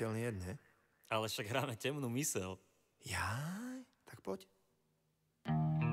smrteľný jed, nie? Ale však hráme temnú mysel. Jaj, tak poď. Temná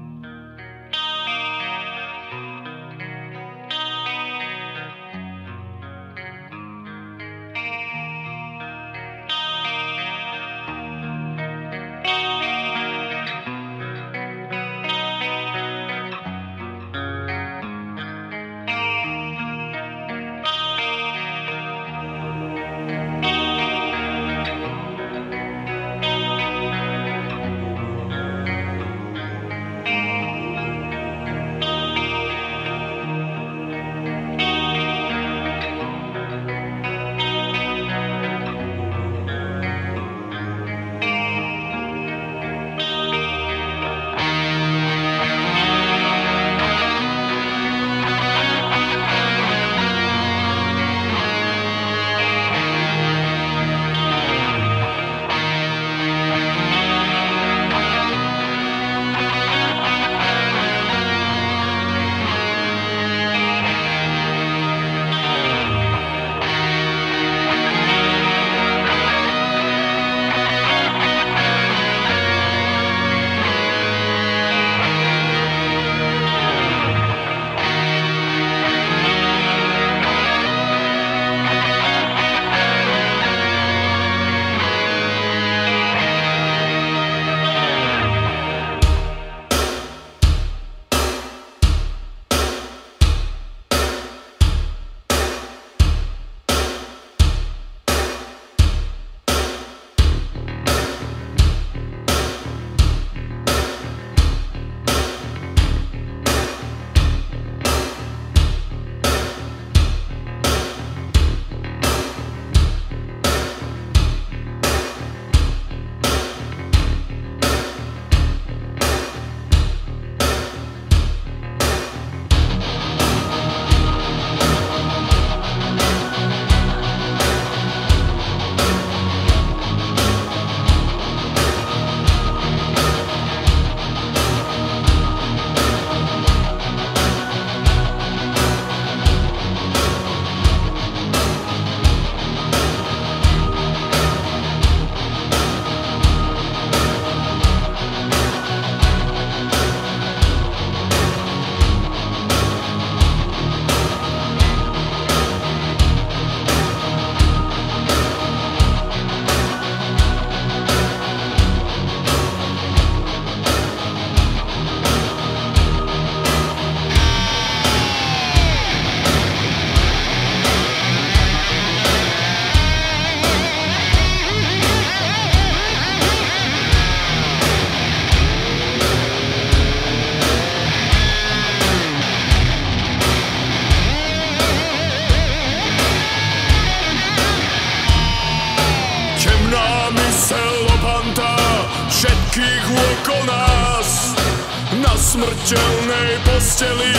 smrteľnej posteli.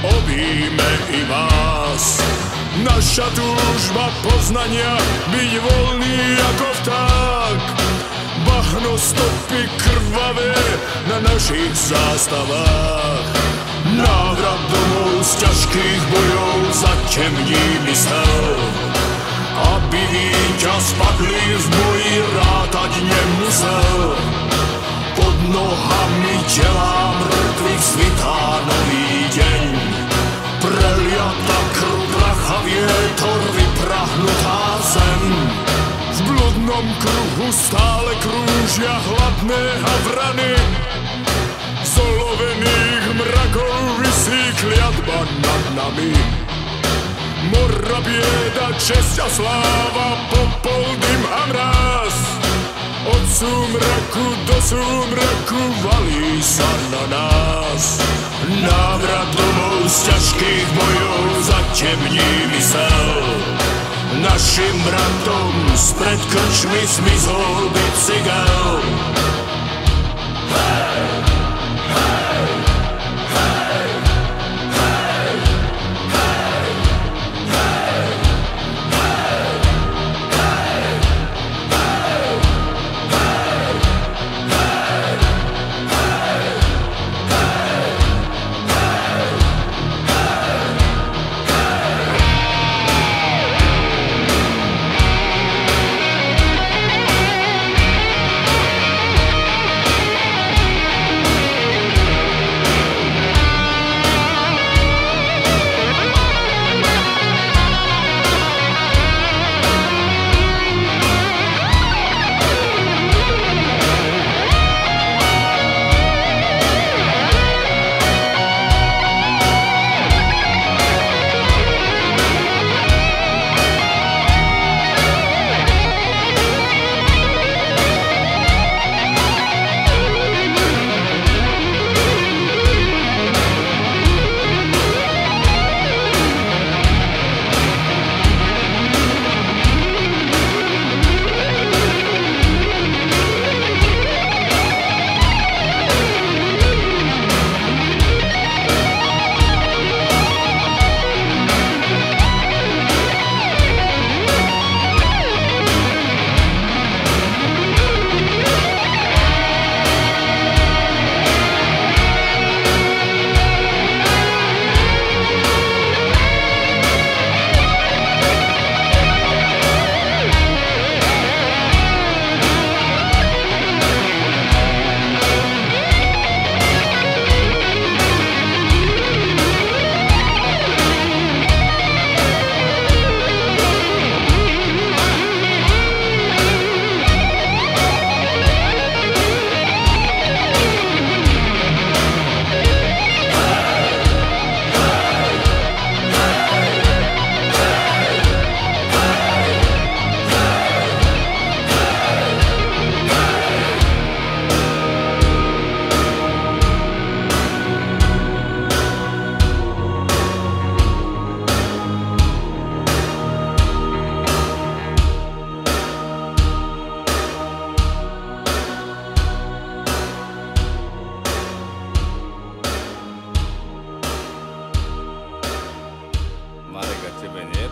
Obíme i vás. Naša túžba poznania byť voľný ako vták. Bahno stopy krvavé na našich zástavách. Návrat domov z ťažkých bojov zatemní mysel. Aby víťaz padlý v boji rátať nemusel. Svitá nový deň. Preliata krv pracha vietor vyprahnutá zem. V bludnom kruhu stále krúžia hladné havrany. Z olovených mrakov vysí kliatba nad nami. Mora, bieda, česť a sláva, popol, dym a mráz. Od súmraku do súmraku valí sa na nás. Návrat domov z ťažkých bojov zatemní mysel. Našim bratom spred krčmy zmizol bicykel. Hey!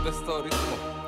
the story.